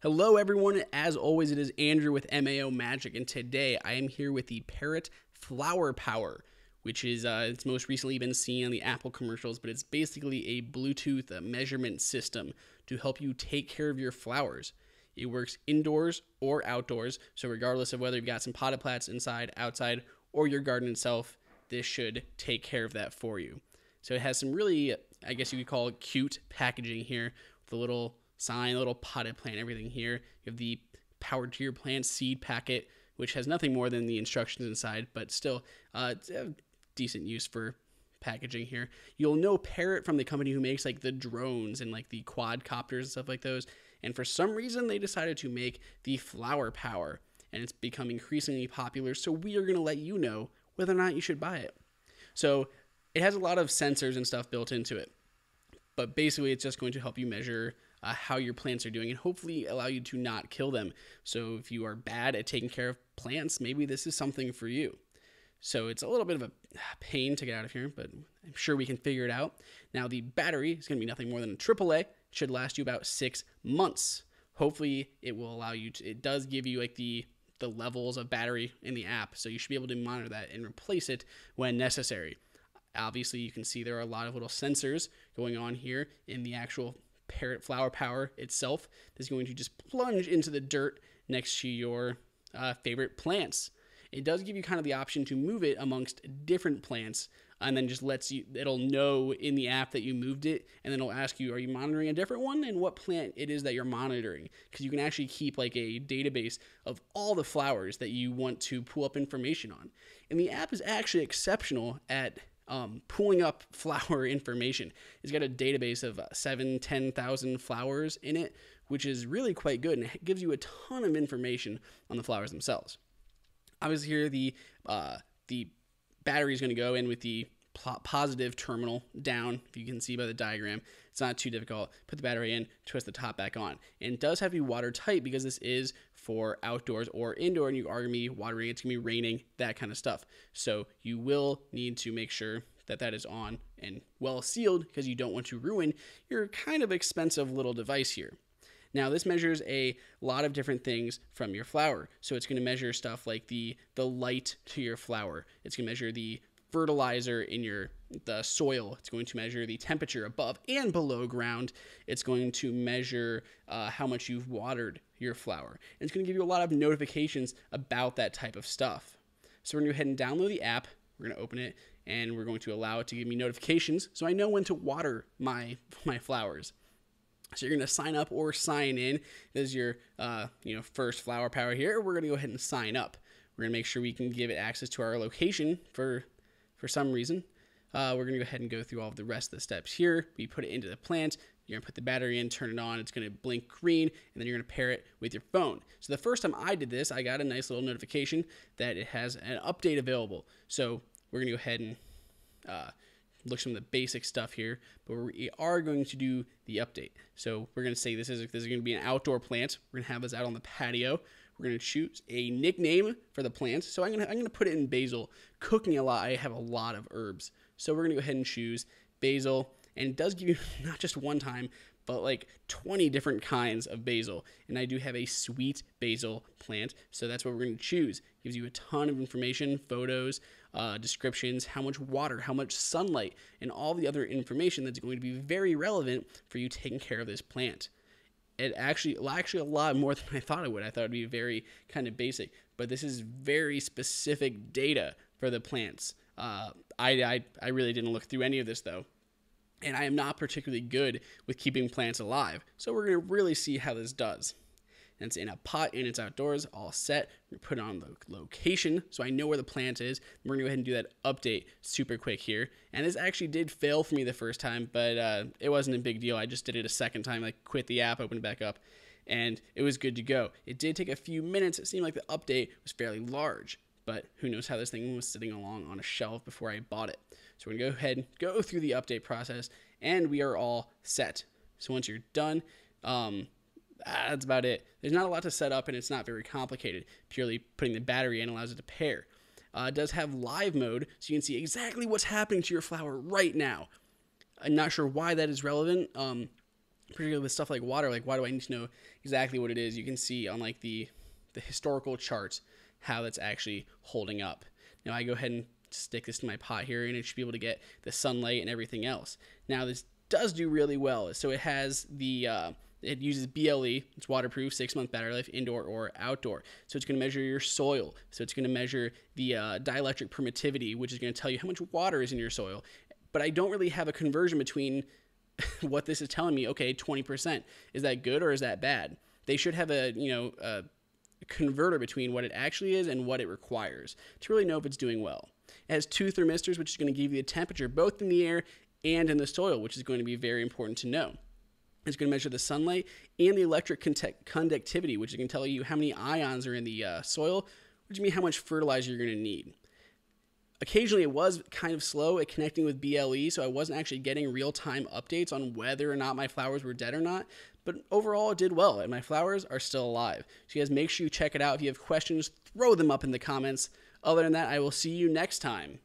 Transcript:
Hello, everyone. As always, it is Andrew with MAO Magic, and today I am here with the Parrot Flower Power, which is uh, it's most recently been seen on the Apple commercials, but it's basically a Bluetooth uh, measurement system to help you take care of your flowers. It works indoors or outdoors, so regardless of whether you've got some potted plants inside, outside, or your garden itself, this should take care of that for you. So it has some really, I guess you could call it cute packaging here with a little sign, a little potted plant, everything here. You have the powered to your plant seed packet, which has nothing more than the instructions inside, but still, uh, decent use for packaging here. You'll know Parrot from the company who makes like the drones and like the quadcopters and stuff like those. And for some reason, they decided to make the flower power, and it's become increasingly popular. So we are going to let you know whether or not you should buy it. So it has a lot of sensors and stuff built into it, but basically, it's just going to help you measure uh, how your plants are doing and hopefully allow you to not kill them. So if you are bad at taking care of plants, maybe this is something for you. So it's a little bit of a pain to get out of here, but I'm sure we can figure it out. Now the battery is going to be nothing more than a AAA. It should last you about six months. Hopefully, it will allow you to. It does give you like the the levels of battery in the app, so you should be able to monitor that and replace it when necessary. Obviously, you can see there are a lot of little sensors going on here in the actual Parrot Flower Power itself is going to just plunge into the dirt next to your uh, favorite plants. It does give you kind of the option to move it amongst different plants and then just lets you, it'll know in the app that you moved it and then it'll ask you, are you monitoring a different one and what plant it is that you're monitoring? Because you can actually keep like a database of all the flowers that you want to pull up information on. And the app is actually exceptional at um, pulling up flower information. It's got a database of uh, seven, 10,000 flowers in it, which is really quite good and it gives you a ton of information on the flowers themselves. Obviously, here the uh, the battery is going to go in with the positive terminal down. If you can see by the diagram, it's not too difficult. Put the battery in, twist the top back on. And it does have to be watertight because this is for outdoors or indoor, and you are going to be watering, it's going to be raining, that kind of stuff. So you will need to make sure that that is on and well sealed because you don't want to ruin your kind of expensive little device here. Now this measures a lot of different things from your flower. So it's going to measure stuff like the the light to your flower. It's going to measure the fertilizer in your the soil. It's going to measure the temperature above and below ground. It's going to measure uh, how much you've watered your flower. And it's going to give you a lot of notifications about that type of stuff. So we're going to go ahead and download the app. We're going to open it and we're going to allow it to give me notifications so I know when to water my my flowers. So you're going to sign up or sign in. Is your uh, you know first flower power here. We're going to go ahead and sign up. We're going to make sure we can give it access to our location for for some reason. Uh, we're going to go ahead and go through all of the rest of the steps here. We put it into the plant. You're going to put the battery in, turn it on. It's going to blink green, and then you're going to pair it with your phone. So the first time I did this, I got a nice little notification that it has an update available. So we're going to go ahead and uh, look some of the basic stuff here, but we are going to do the update. So we're going to say this is this is going to be an outdoor plant. We're going to have this out on the patio. We're going to choose a nickname for the plant. So I'm going to I'm going to put it in basil. Cooking a lot, I have a lot of herbs. So we're going to go ahead and choose basil, and it does give you not just one time, but like 20 different kinds of basil. And I do have a sweet basil plant, so that's what we're going to choose. Gives you a ton of information, photos, uh, descriptions, how much water, how much sunlight, and all the other information that's going to be very relevant for you taking care of this plant. It actually, actually a lot more than I thought it would. I thought it'd be very kind of basic, but this is very specific data for the plants. Uh, I, I, I really didn't look through any of this though and I am not particularly good with keeping plants alive. So we're to really see how this does. And it's in a pot and it's outdoors, all set. We put it on the location so I know where the plant is. We're gonna go ahead and do that update super quick here. And this actually did fail for me the first time, but uh, it wasn't a big deal. I just did it a second time, like quit the app, opened it back up, and it was good to go. It did take a few minutes. It seemed like the update was fairly large, but who knows how this thing was sitting along on a shelf before I bought it. So we're gonna go ahead and go through the update process and we are all set. So once you're done, um, that's about it. There's not a lot to set up and it's not very complicated. Purely putting the battery in allows it to pair. Uh, it does have live mode, so you can see exactly what's happening to your flower right now. I'm not sure why that is relevant. Um, particularly with stuff like water. Like, why do I need to know exactly what it is? You can see on like the the historical charts how that's actually holding up. Now I go ahead and stick this to my pot here, and it should be able to get the sunlight and everything else. Now this does do really well. So it has the uh, it uses BLE, it's waterproof, six month battery life, indoor or outdoor. So it's going to measure your soil. So it's going to measure the uh, dielectric permittivity, which is going to tell you how much water is in your soil. But I don't really have a conversion between what this is telling me. Okay, 20%. Is that good or is that bad? They should have a, you know, a converter between what it actually is and what it requires to really know if it's doing well. It has two thermistors, which is going to give you the temperature both in the air and in the soil, which is going to be very important to know. It's going to measure the sunlight and the electric conductivity, which is going to tell you how many ions are in the uh, soil, which means how much fertilizer you're going to need. Occasionally, it was kind of slow at connecting with BLE, so I wasn't actually getting real time updates on whether or not my flowers were dead or not. But overall, it did well, and my flowers are still alive. So, you guys make sure you check it out. If you have questions, throw them up in the comments. Other than that, I will see you next time.